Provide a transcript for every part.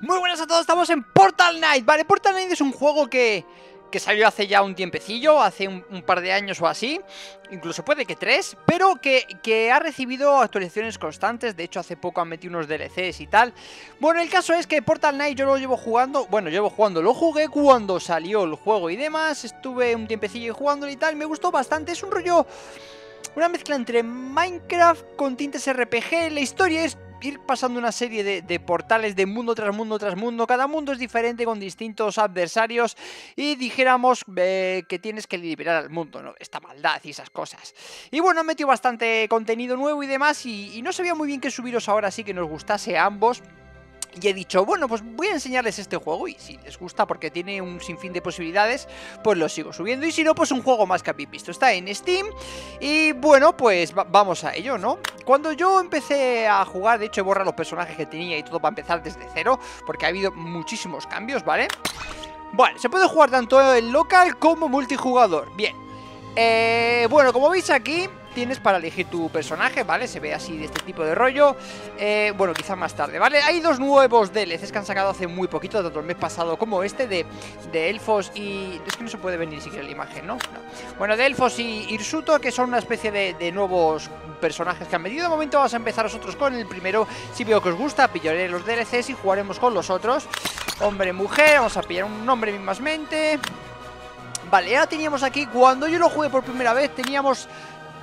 Muy buenas a todos, estamos en Portal Knight. Vale, Portal Knight es un juego que, que salió hace ya un tiempecillo, hace un, par de años o así Incluso puede que tres, pero que, que, ha recibido actualizaciones constantes. De hecho hace poco han metido unos DLCs y tal. Bueno, el caso es que Portal Knight yo lo llevo jugando Bueno, llevo jugando, lo jugué cuando salió el juego y demás. Estuve un tiempecillo jugando y tal, me gustó bastante. Es un rollo... Una mezcla entre Minecraft con tintes RPG La historia es ir pasando una serie de, portales de mundo tras mundo tras mundo. Cada mundo es diferente con distintos adversarios y dijéramos eh, que tienes que liberar al mundo, ¿no? Esta maldad y esas cosas. Y bueno, han metido bastante contenido nuevo y demás y, y no sabía muy bien qué subiros ahora sí que nos gustase a ambos. Y he dicho, bueno, pues voy a enseñarles este juego y si les gusta porque tiene un sinfín de posibilidades, pues lo sigo subiendo. Y si no, pues un juego más que habéis visto. Está en Steam y bueno, pues va vamos a ello, ¿no? Cuando yo empecé a jugar, de hecho he borrado los personajes que tenía y todo para empezar desde cero, porque ha habido muchísimos cambios, ¿vale? Bueno, se puede jugar tanto en local como multijugador. Bien. Eh, bueno, como veis aquí, tienes para elegir tu personaje, ¿vale? Se ve así de este tipo de rollo eh, Bueno, quizá más tarde, ¿vale? Hay dos nuevos DLCs que han sacado hace muy poquito Tanto el mes pasado como este de, de Elfos y... Es que no se puede ver ni siquiera la imagen, ¿no? no. Bueno, de Elfos y Irsuto Que son una especie de, de nuevos personajes que han metido De momento vamos a empezar nosotros con el primero Si veo que os gusta, pillaré los DLCs y jugaremos con los otros Hombre, mujer, vamos a pillar un nombre mismamente Vale, ya teníamos aquí, cuando yo lo jugué por primera vez Teníamos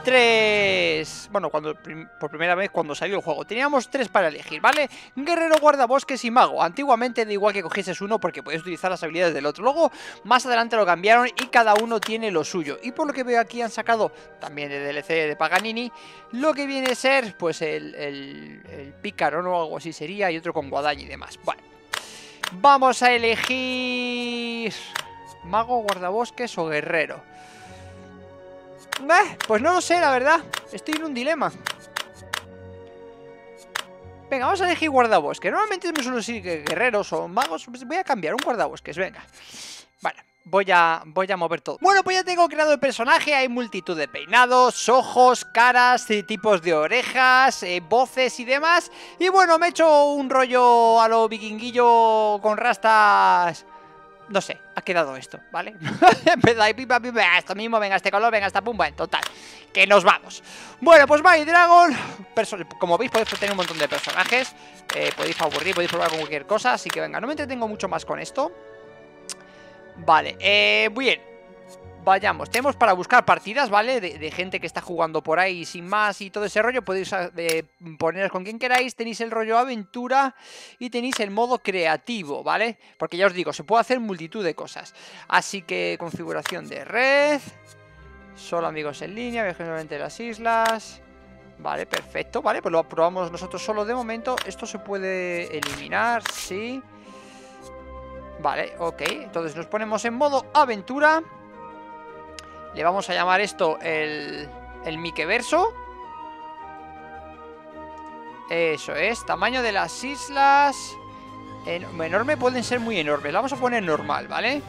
tres... Bueno, cuando por primera vez cuando salió el juego. Teníamos tres para elegir, ¿vale? Guerrero, guardabosques y mago. Antiguamente da igual que cogieses uno porque podías utilizar las habilidades del otro. Luego, más adelante lo cambiaron y cada uno tiene lo suyo. Y por lo que veo aquí han sacado, también de DLC de Paganini Lo que viene a ser, pues, el, el, el pícaro, ¿no? Algo así sería Y otro con guadaña y demás. Bueno, vamos a elegir... Mago, guardabosques o guerrero Pues no lo sé, la verdad. Estoy en un dilema. Venga, vamos a elegir guardabosques. Normalmente me suelo decir guerreros o magos. Voy a cambiar, un guardabosques, venga. Vale, voy a, voy a mover todo. Bueno, pues ya tengo creado el personaje. Hay multitud de peinados, ojos, caras Tipos de orejas, eh, voces y demás. Y bueno, me he hecho un rollo a lo vikinguillo Con rastas no sé, ha quedado esto, ¿vale? Pipa, pipa, esto mismo, venga este color, venga esta pumba, en total, que nos vamos. Bueno, pues My Dragon, como veis podéis tener un montón de personajes, eh, podéis aburrir, podéis probar con cualquier cosa, así que venga, no me entretengo mucho más con esto. Vale, eh, bien, vayamos. Tenemos para buscar partidas, ¿vale? De, gente que está jugando por ahí sin más y todo ese rollo. Podéis eh, poneros con quien queráis. Tenéis el rollo aventura y tenéis el modo creativo, ¿vale? Porque ya os digo, se puede hacer multitud de cosas. Así que configuración de red. Solo amigos en línea, viajes entre las islas. Vale, perfecto, vale, pues lo probamos nosotros solo de momento. Esto se puede eliminar, sí. Vale, ok, entonces nos ponemos en modo aventura. Le vamos a llamar esto el, el Mikeverso. Eso es, tamaño de las islas. En, Enorme pueden ser muy enormes. Vamos a poner normal, ¿vale?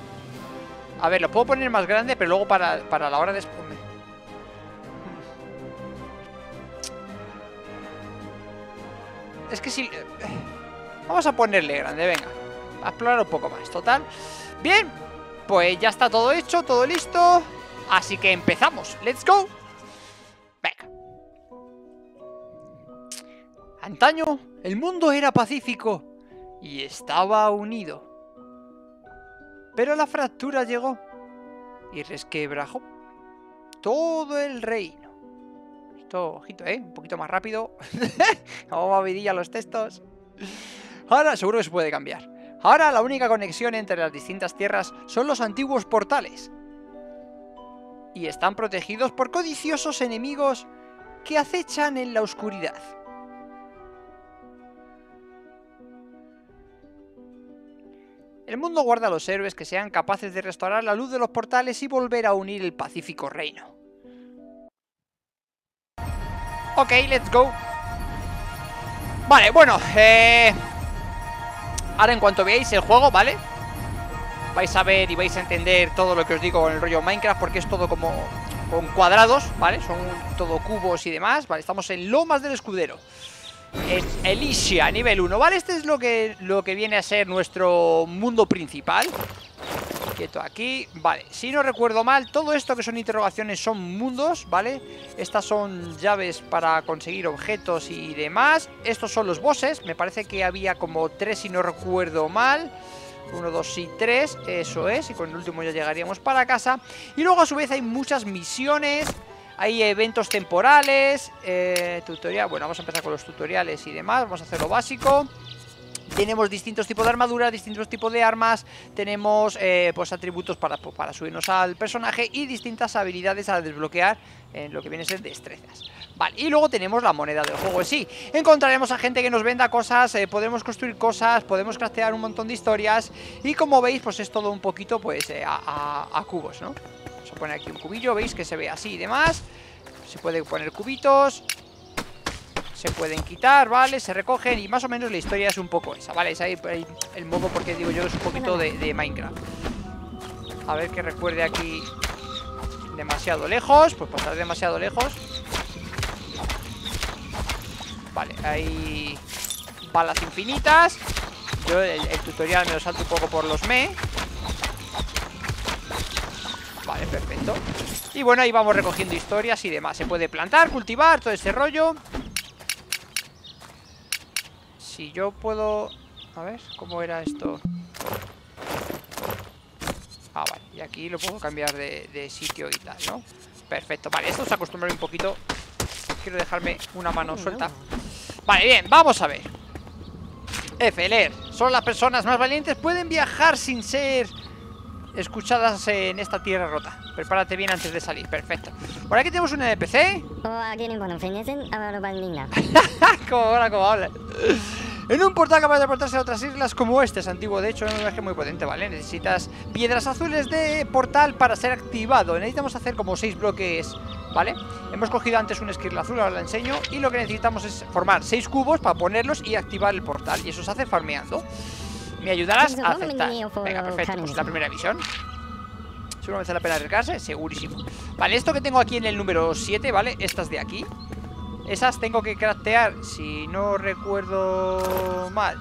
A ver, lo puedo poner más grande Pero luego para, para la hora de... Es que si... Vamos a ponerle grande, venga. A explorar un poco más, total. Bien, pues ya está todo hecho, todo listo Así que empezamos, let's go. Venga. Antaño, el mundo era pacífico Y estaba unido. Pero la fractura llegó Y resquebrajó Todo el reino. Esto, ojito, eh, un poquito más rápido. Vamos a los textos. Ahora seguro que se puede cambiar. Ahora la única conexión entre las distintas tierras son los antiguos portales y están protegidos por codiciosos enemigos que acechan en la oscuridad. El mundo guarda a los héroes que sean capaces de restaurar la luz de los portales y volver a unir el pacífico reino. Ok, let's go. Vale, bueno, eh... Ahora en cuanto veáis el juego, ¿vale? Vais a ver y vais a entender todo lo que os digo con el rollo Minecraft porque es todo como con cuadrados, ¿vale? Son todo cubos y demás, ¿vale? Estamos en Lomas del Escudero. en Elysia, nivel 1, ¿vale? Este es lo que, lo que viene a ser nuestro mundo principal Quieto aquí, vale, si no recuerdo mal Todo esto que son interrogaciones son mundos, ¿vale? Estas son llaves para conseguir objetos y demás Estos son los bosses, me parece que había como tres si no recuerdo mal 1, 2 y 3, eso es, y con el último ya llegaríamos para casa. Y luego a su vez hay muchas misiones hay eventos temporales, eh, tutorial, bueno, vamos a empezar con los tutoriales y demás, vamos a hacer lo básico tenemos distintos tipos de armaduras, distintos tipos de armas, tenemos eh, pues atributos para, para subirnos al personaje y distintas habilidades a desbloquear en lo que viene a ser destrezas. Vale, y luego tenemos la moneda del juego sí. Encontraremos a gente que nos venda cosas, eh, podemos construir cosas, podemos craftear un montón de historias y como veis pues es todo un poquito pues eh, a, a cubos, ¿no? Vamos a poner aquí un cubillo, veis que se ve así y demás. Se puede poner cubitos, se pueden quitar, ¿vale? Se recogen y más o menos la historia es un poco esa, ¿vale? Es ahí, el modo porque digo yo es un poquito de, Minecraft. A ver que recuerde aquí demasiado lejos, pues pasar demasiado lejos. Vale, hay balas infinitas. Yo el, tutorial me lo salto un poco por los me. Vale, perfecto. Y bueno, ahí vamos recogiendo historias y demás. Se puede plantar, cultivar, todo ese rollo. Si yo puedo... A ver, ¿cómo era esto? Ah, vale, y aquí lo puedo cambiar de, sitio y tal, ¿no? Perfecto, vale, esto se acostumbra un poquito. Quiero dejarme una mano suelta. Vale, bien, vamos a ver. F, leer Son las personas más valientes Pueden viajar sin ser escuchadas en esta tierra rota. Prepárate bien antes de salir, perfecto. Por aquí tenemos un NPC Como ahora, como habla en un portal capaz de portarse a otras islas como este es antiguo, de hecho es un viaje muy potente, ¿vale? Necesitas piedras azules de portal para ser activado Necesitamos hacer como 6 bloques, ¿vale? Hemos cogido antes un esquirla azul, ahora la enseño Y lo que necesitamos es formar 6 cubos para ponerlos y activar el portal Y eso se hace farmeando ¿Me ayudarás a aceptar? Venga, perfecto, pues la primera visión Seguro merece la pena arriesgarse, segurísimo Vale, esto que tengo aquí en el número 7, ¿vale? Estas de aquí esas tengo que craftear, si no recuerdo mal.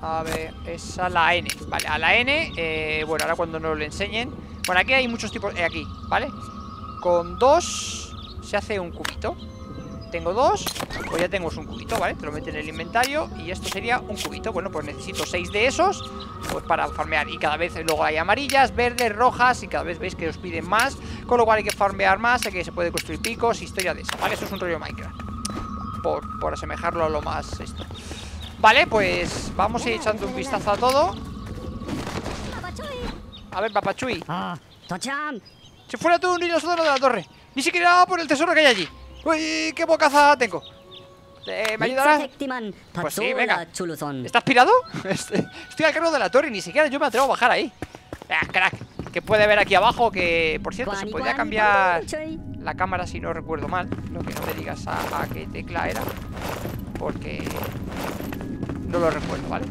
A ver, esa la N. Vale, a la N, eh, bueno, ahora cuando nos lo enseñen. Bueno, aquí hay muchos tipos, eh, aquí, ¿vale? Con dos se hace un cubito. Tengo dos, pues ya tengo un cubito, ¿vale? Te lo metes en el inventario y esto sería un cubito. Bueno, pues necesito seis de esos, pues para farmear. Y cada vez luego hay amarillas, verdes, rojas y cada vez veis que os piden más. Con lo cual hay que farmear más, hay que se puede construir picos, historia de eso, ¿vale? Eso es un rollo Minecraft. Por, por asemejarlo a lo más esto. Vale, pues vamos a ir echando un vistazo a todo. A ver, papachui. Ah, si fuera tú un niño solo de la torre. Ni siquiera por el tesoro que hay allí. ¡Uy! ¡Qué bocaza tengo! Eh, ¿Me ayudarás? Pues sí, venga ¿Estás pirado? Este, estoy al cargo de la torre y ni siquiera yo me atrevo a bajar ahí ah, crack ¿Qué puede ver aquí abajo? Que, por cierto, se podía cambiar la cámara si no recuerdo mal Lo que no me digas a, qué tecla era Porque no lo recuerdo, ¿vale?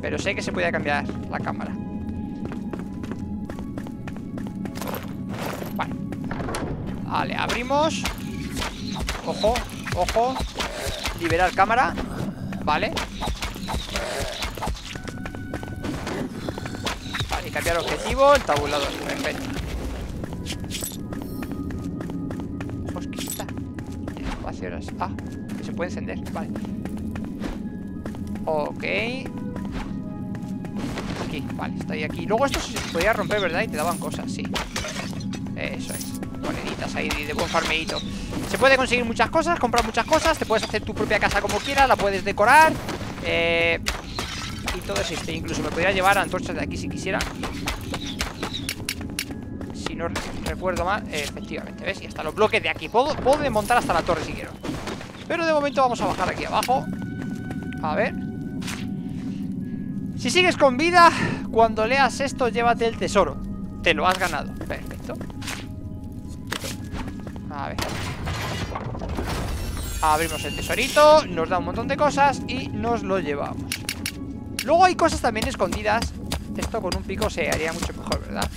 Pero sé que se podía cambiar la cámara Vale, abrimos. Ojo, ojo. Liberar cámara. Vale. Vale, cambiar objetivo El tabulador, perfecto. Ojos, ¿qué está? Ah, que se puede encender, vale. Ok. Aquí, vale, ahí aquí. Luego esto se podía romper, ¿verdad? Y te daban cosas, sí. Eso es ahí de buen farmeito Se puede conseguir muchas cosas, comprar muchas cosas Te puedes hacer tu propia casa como quieras, la puedes decorar eh, Y todo existe Incluso me podría llevar antorchas de aquí si quisiera. Si no recuerdo mal Efectivamente, ¿ves? Y hasta los bloques de aquí. Puedo, puedo montar hasta la torre si quiero. Pero de momento vamos a bajar aquí abajo. A ver. Si sigues con vida Cuando leas esto llévate el tesoro. Te lo has ganado ver Abrimos el tesorito Nos da un montón de cosas Y nos lo llevamos Luego hay cosas también escondidas Esto con un pico se haría mucho mejor, ¿verdad?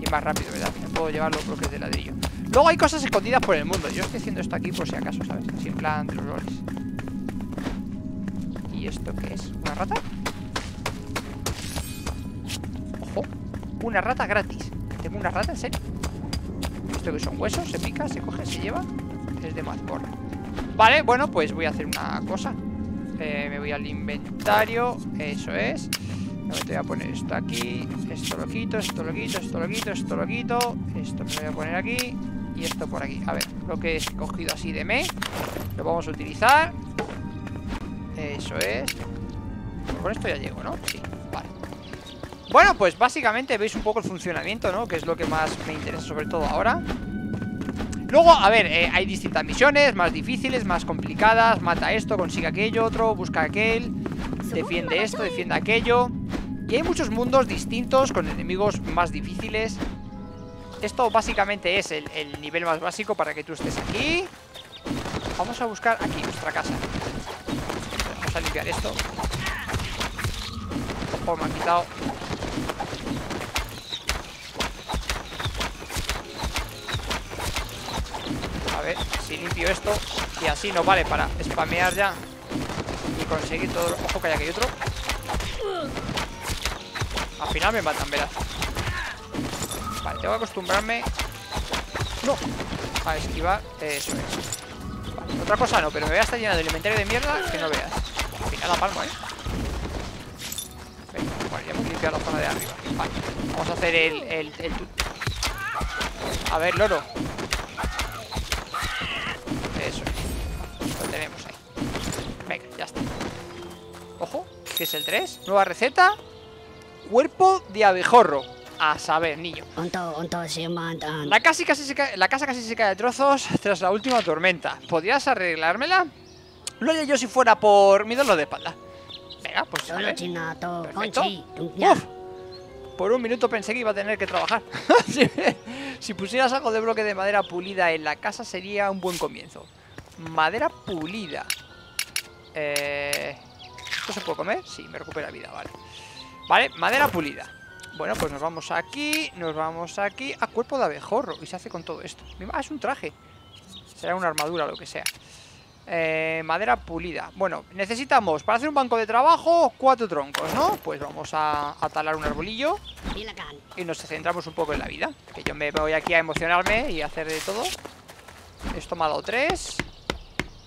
Y más rápido, ¿verdad? No puedo llevar los bloques de ladrillo Luego hay cosas escondidas por el mundo. Yo estoy haciendo esto aquí por si acaso, ¿sabes? Así en plan de los lolis. ¿Y esto qué es? ¿Una rata? Ojo, una rata gratis. ¿Tengo una rata? ¿En serio? ¿Esto que son huesos? ¿Se pica? ¿Se coge? ¿Se lleva? Es de mazmorra. Vale, bueno, pues voy a hacer una cosa. Eh, me voy al inventario. Eso es. Me voy a poner esto aquí. Esto lo quito, esto lo quito, esto lo quito, esto lo quito. Esto me lo voy a poner aquí. Y esto por aquí. A ver, lo que he cogido así de me. Lo vamos a utilizar. Eso es. Con esto ya llego, ¿no? Sí. Bueno, pues básicamente veis un poco el funcionamiento, ¿no? Que es lo que más me interesa sobre todo ahora. Luego, a ver, eh, hay distintas misiones, más difíciles, más complicadas. Mata esto, consigue aquello, otro, busca aquel Defiende esto, defiende aquello. Y hay muchos mundos distintos Con enemigos más difíciles. Esto básicamente es el, el nivel más básico para que tú estés aquí. Vamos a buscar aquí, nuestra casa. Vamos a limpiar esto. Ojo, me han quitado limpio esto Y así no vale para spamear ya Y conseguir todo lo... Ojo que hay aquí otro. Al final me matan, verás. Vale, tengo que acostumbrarme. No. A esquivar, eso Otra cosa no, pero me voy a estar llenando el inventario de mierda Que no veas. Al final la palmo, eh Venga, bueno, ya hemos limpiado la zona de arriba. Vale, vamos a hacer el, el, el... A ver, loro ¿qué es el 3? Nueva receta. Cuerpo de abejorro. A saber, niño. La casa, casi se cae, la casa casi se cae de trozos tras la última tormenta. ¿Podrías arreglármela? Lo haría yo si fuera por mi dolor de espalda. Venga, pues. A ver. Perfecto. Uf, por un minuto pensé que iba a tener que trabajar. si, pusieras algo de bloque de madera pulida en la casa sería un buen comienzo. Madera pulida. Eh, ¿Esto se puede comer? Sí, me recupera vida, vale. Vale, madera pulida. Bueno, pues nos vamos aquí, nos vamos aquí. A cuerpo de abejorro. ¿Y se hace con todo esto? Ah, es un traje. Será una armadura, lo que sea. Eh, madera pulida Bueno, necesitamos para hacer un banco de trabajo Cuatro troncos, ¿no? Pues vamos a, talar un arbolillo Y nos centramos un poco en la vida Que yo me voy aquí a emocionarme y a hacer de todo Esto me ha dado tres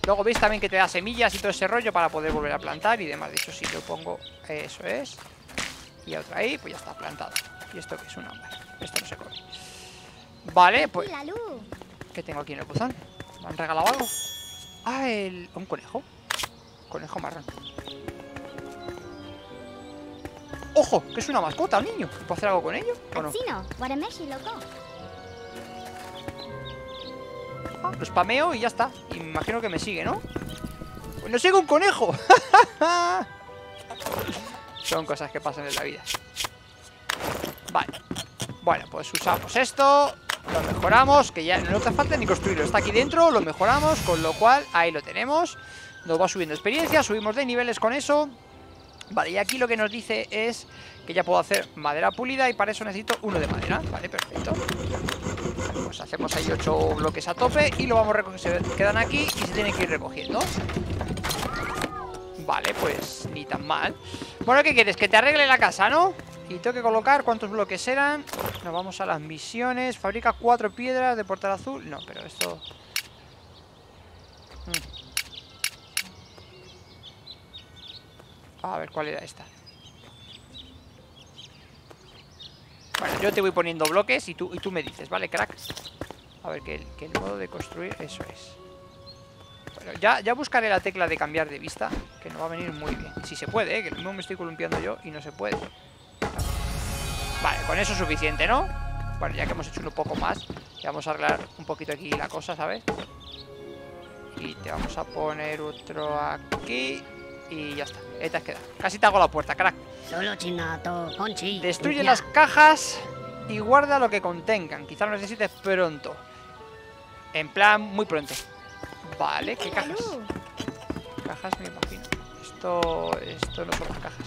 Luego veis también que te da semillas y todo ese rollo Para poder volver a plantar y demás De hecho, si yo pongo... Eso es Y otra ahí, pues ya está plantado ¿Y esto que es? Un ámbar Esto no se come Vale, pues... ¿Qué tengo aquí en el buzón? ¿Me han regalado algo? Ah, el... un conejo Conejo marrón ¡Ojo! Que es una mascota, niño ¿Puedo hacer algo con ello? ¿O no? Ah, lo spameo y ya está. Imagino que me sigue, ¿no? Pues no sigue un conejo Son cosas que pasan en la vida. Vale. Bueno, pues usamos esto lo mejoramos, que ya no hace falta ni construirlo. Está aquí dentro, lo mejoramos, con lo cual Ahí lo tenemos, nos va subiendo experiencia Subimos de niveles con eso. Vale, y aquí lo que nos dice es Que ya puedo hacer madera pulida Y para eso necesito uno de madera, vale, perfecto Pues hacemos ahí ocho bloques a tope Y lo vamos a recoger, se quedan aquí Y se tienen que ir recogiendo Vale, pues ni tan mal Bueno, ¿qué quieres? Que te arregle la casa, ¿no? Y tengo que colocar cuántos bloques eran Nos vamos a las misiones Fabrica cuatro piedras de portal azul No, pero esto... Mm. A ver, ¿cuál era esta? Yo te voy poniendo bloques y tú, y tú me dices, ¿vale, crack? A ver, que el, modo de construir, eso es bueno, ya, ya buscaré la tecla de cambiar de vista Que no va a venir muy bien Si se puede, ¿eh? que no me estoy columpiando yo y no se puede Vale, con eso es suficiente, ¿no? Bueno, ya que hemos hecho un poco más Ya vamos a arreglar un poquito aquí la cosa, ¿sabes? Y te vamos a poner otro aquí Y ya está, ahí te has quedado Casi te hago la puerta, crack Destruye las cajas Y guarda lo que contengan. Quizás lo necesites pronto. En plan, muy pronto. Vale, ¿qué cajas? Cajas me imagino. Esto, esto no son las cajas.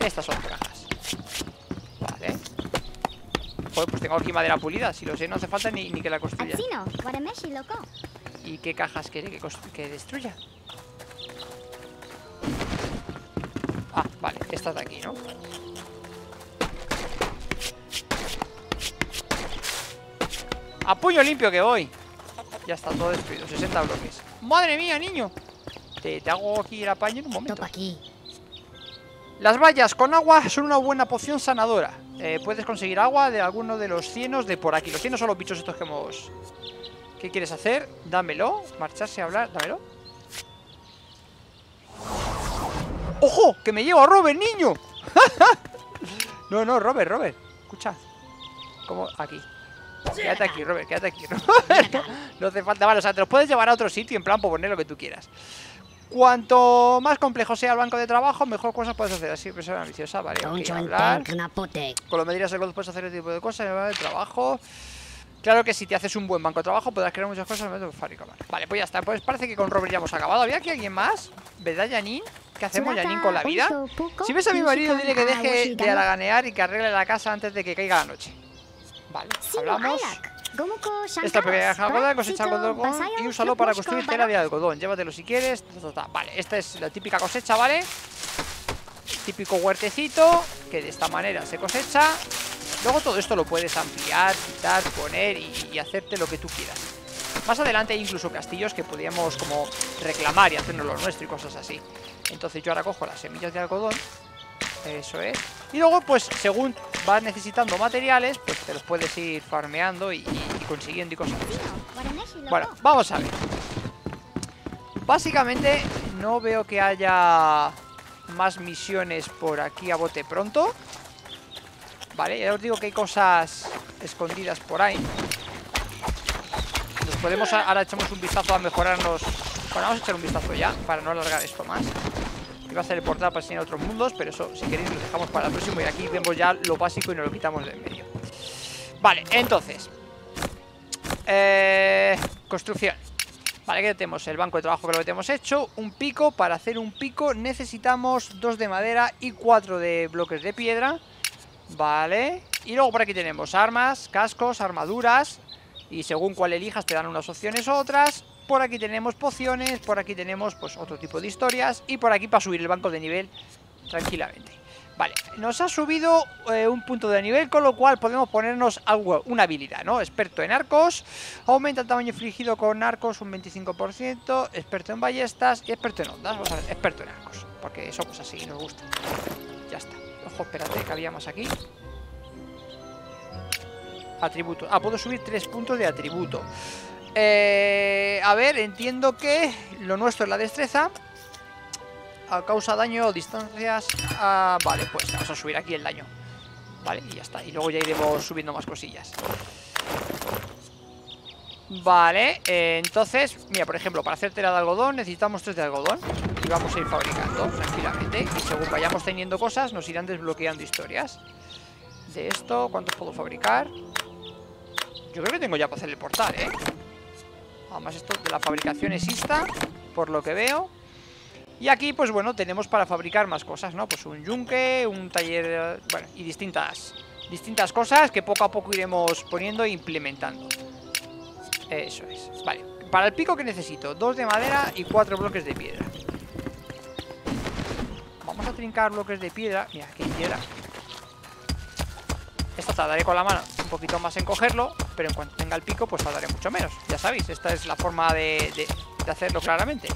Estas son las cajas. Vale. Joder, pues tengo aquí madera pulida. Si lo sé, no hace falta ni, ni que la construya. ¿Y qué cajas quiere que destruya? Esta de aquí, ¿no? A puño limpio que voy Ya está todo destruido, 60 bloques ¡Madre mía, niño! Te, te hago aquí el apaño en un momento Topa aquí. Las bayas con agua son una buena poción sanadora Eh, Puedes conseguir agua de alguno de los cienos de por aquí Los cienos son los bichos estos que hemos... ¿Qué quieres hacer? Dámelo Marcharse a hablar, dámelo ¡Ojo! ¡Que me llevo a Robert, niño! no, no, Robert, Robert Escucha. Como aquí. Quédate aquí, Robert, quédate aquí Robert. No hace falta, vale, o sea, te los puedes llevar a otro sitio En plan, por poner lo que tú quieras. Cuanto más complejo sea el banco de trabajo Mejor cosas puedes hacer. Así, persona ambiciosa, vale, hablar. Con los medidas de puedes hacer este tipo de cosas, el trabajo. Claro que si te haces un buen banco de trabajo podrás crear muchas cosas en el método fábrica. Vale. Vale, pues ya está. Pues parece que con Robert ya hemos acabado. ¿Había aquí alguien más? ¿Verdad, Janine? ¿Qué hacemos, Janine, con la vida? Si ves a mi marido, dile que deje de haraganear y que arregle la casa antes de que caiga la noche. Vale, hablamos. Esta pequeña jagada cosecha algodón y úsalo para construir tela de algodón. Llévatelo si quieres. Vale, esta es la típica cosecha, ¿vale? Típico huertecito que de esta manera se cosecha. Luego todo esto lo puedes ampliar, quitar, poner y, hacerte lo que tú quieras. Más adelante hay incluso castillos que podríamos como reclamar y hacernos lo nuestro y cosas así. Entonces yo ahora cojo las semillas de algodón. Eso es. Y luego, pues, según vas necesitando materiales, pues te los puedes ir farmeando y, y consiguiendo y cosas así. Bueno, vamos a ver. Básicamente, no veo que haya más misiones por aquí a bote pronto. Vale, ya os digo que hay cosas escondidas por ahí. Nos podemos, ahora echamos un vistazo a mejorarnos. Bueno, vamos a echar un vistazo ya, para no alargar esto más. Iba a hacer el portal para enseñar otros mundos, pero eso, si queréis, lo dejamos para el próximo. Y aquí vemos ya lo básico y nos lo quitamos de en medio. Vale, entonces. Eh, construcción. Vale, aquí tenemos el banco de trabajo que lo que hemos hecho. Un pico. Para hacer un pico necesitamos dos de madera y cuatro de bloques de piedra. Vale. Y luego por aquí tenemos armas, cascos, armaduras. Y según cuál elijas te dan unas opciones u otras. Por aquí tenemos pociones, por aquí tenemos pues otro tipo de historias. Y por aquí para subir el banco de nivel tranquilamente. Vale, nos ha subido eh, un punto de nivel, con lo cual podemos ponernos algo, una habilidad, ¿no? Experto en arcos, aumenta el tamaño infligido con arcos un 25%, experto en ballestas y experto en ondas. Vamos a ver, experto en arcos, porque somos así, nos gusta. Ojo, espérate, que habíamos aquí. Atributo. Ah, puedo subir tres puntos de atributo. Eh, a ver, entiendo que lo nuestro es la destreza. A causa daño o distancias. Ah, vale, pues vamos a subir aquí el daño. Vale, y ya está. Y luego ya iremos subiendo más cosillas. Vale, eh, entonces, mira, por ejemplo, para hacer tela de algodón necesitamos tres de algodón. Y vamos a ir fabricando tranquilamente. Y según vayamos teniendo cosas, nos irán desbloqueando historias. De esto, ¿cuántos puedo fabricar? Yo creo que tengo ya para hacer el portal, ¿eh? Además esto de la fabricación exista, por lo que veo. Y aquí, pues bueno, tenemos para fabricar más cosas, ¿no? Pues un yunque, un taller, bueno, y distintas, distintas cosas que poco a poco iremos poniendo e implementando. Eso es. Vale, para el pico que necesito, dos de madera y cuatro bloques de piedra. Trincar bloques de piedra. Mira, aquí hay piedra. Esta tardaré con la mano un poquito más en cogerlo, pero en cuanto tenga el pico, pues tardaré mucho menos. Ya sabéis, esta es la forma de, de- hacerlo claramente.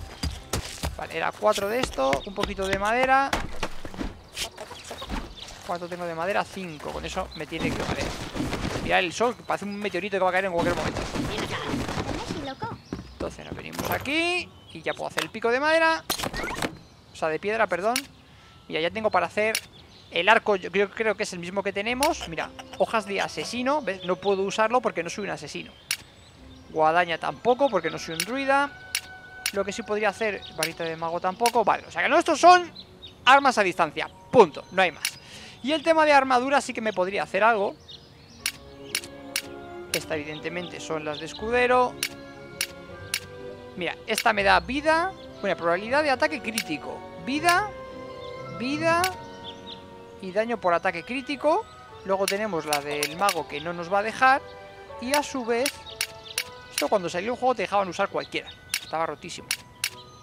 Vale, era cuatro de esto, un poquito de madera. ¿Cuánto tengo de madera? Cinco. Con eso me tiene que valer. Mira el sol, que parece un meteorito que va a caer en cualquier momento. Entonces nos venimos aquí y ya puedo hacer el pico de madera. O sea, de piedra, perdón. Mira, ya tengo para hacer el arco, yo creo, que es el mismo que tenemos. Mira, hojas de asesino. No puedo usarlo porque no soy un asesino. Guadaña tampoco porque no soy un druida. Lo que sí podría hacer, varita de mago tampoco. Vale, o sea que no, estos son armas a distancia. Punto, no hay más. Y el tema de armadura sí que me podría hacer algo. Esta evidentemente son las de escudero. Mira, esta me da vida. Bueno, probabilidad de ataque crítico. Vida, vida y daño por ataque crítico. Luego tenemos la del mago que no nos va a dejar. Y a su vez... Esto cuando salió el juego te dejaban usar cualquiera. Estaba rotísimo.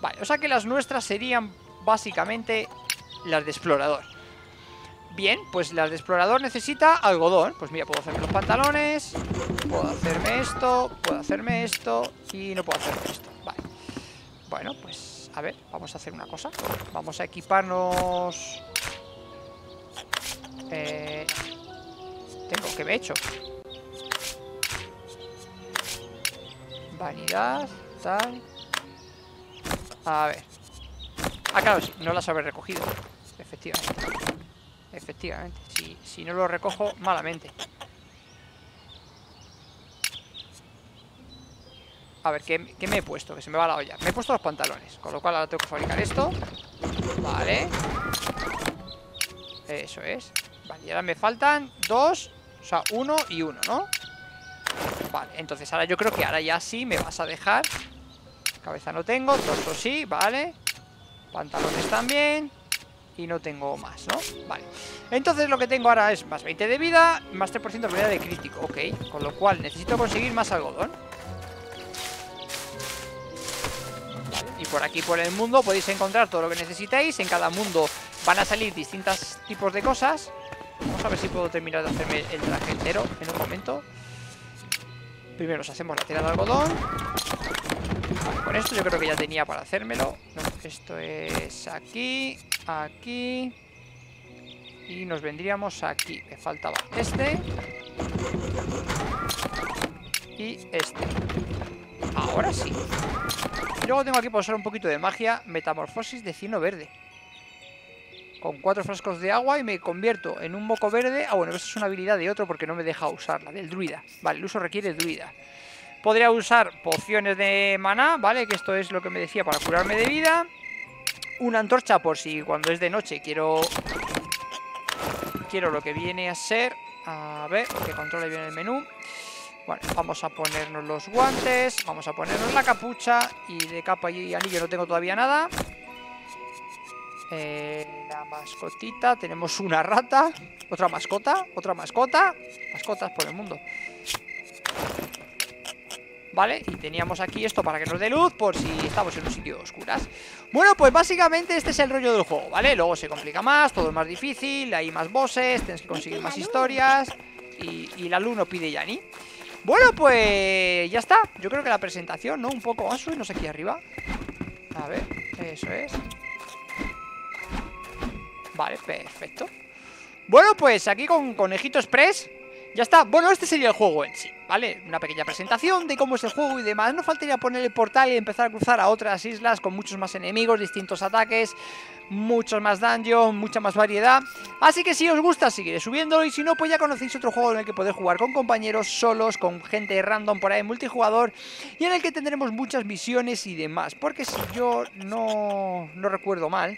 Vale, o sea que las nuestras serían básicamente las de explorador. Bien, pues las de explorador necesita algodón. Pues mira, puedo hacerme los pantalones, puedo hacerme esto, puedo hacerme esto y no puedo hacerme esto. Vale. Bueno, pues a ver, vamos a hacer una cosa. Vamos a equiparnos... Eh... Tengo que me he hecho. Vanidad, tal. A ver. Ah, claro, no las habré recogido. Efectivamente. Efectivamente. Si no lo recojo, malamente. A ver, ¿qué, ¿qué, me he puesto? Que se me va la olla. Me he puesto los pantalones. Con lo cual ahora tengo que fabricar esto. Vale. Eso es. Vale, y ahora me faltan dos. O sea, uno y uno, ¿no? Vale, entonces ahora yo creo que ahora ya sí me vas a dejar. Cabeza no tengo, torso sí, vale. Pantalones también. Y no tengo más, ¿no? Vale. Entonces lo que tengo ahora es más 20 de vida, más 3% de probabilidad de crítico. Ok, con lo cual necesito conseguir más algodón. Por aquí, por el mundo, podéis encontrar todo lo que necesitéis. En cada mundo van a salir distintos tipos de cosas. Vamos a ver si puedo terminar de hacerme el traje entero en un momento. Primero nos hacemos la tela de algodón. Con esto yo creo que ya tenía para hacérmelo. No, esto es aquí, aquí. Y nos vendríamos aquí. Me faltaba este. Y este. Ahora sí. Y luego tengo aquí para usar un poquito de magia. Metamorfosis de cieno verde. Con cuatro frascos de agua y me convierto en un moco verde. Ah, bueno, esa es una habilidad de otro porque no me deja usarla, del druida. Vale, el uso requiere druida. Podría usar pociones de maná, ¿vale? Que esto es lo que me decía para curarme de vida. Una antorcha por si cuando es de noche quiero... Quiero lo que viene a ser... A ver, que controle bien el menú. Bueno, vamos a ponernos los guantes, vamos a ponernos la capucha y de capa y anillo no tengo todavía nada. Eh, la mascotita, tenemos una rata, otra mascota, otra mascota, mascotas por el mundo. ¿Vale? Y teníamos aquí esto para que nos dé luz por si estamos en un sitio oscuras. Bueno, pues básicamente este es el rollo del juego, ¿vale? Luego se complica más, todo es más difícil, hay más bosses, tienes que conseguir más historias y, y la luz no pide ya ni. Bueno, pues ya está. Yo creo que la presentación, ¿no? Un poco... Vamos a subirnos aquí arriba. A ver, eso es. Vale, perfecto. Bueno, pues aquí con Conejito Express ya está. Bueno, este sería el juego en sí, ¿vale? Una pequeña presentación de cómo es el juego y demás. No faltaría poner el portal y empezar a cruzar a otras islas con muchos más enemigos, distintos ataques, muchos más dungeons, mucha más variedad. Así que si os gusta, seguiré subiendo y si no, pues ya conocéis otro juego en el que podéis jugar con compañeros, solos, con gente random por ahí, multijugador y en el que tendremos muchas misiones y demás. Porque si yo no, no recuerdo mal...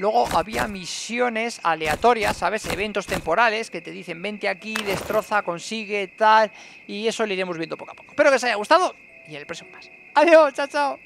Luego había misiones aleatorias, ¿sabes? Eventos temporales que te dicen vente aquí, destroza, consigue, tal. Y eso lo iremos viendo poco a poco. Espero que os haya gustado y el próximo más. Adiós, chao, chao.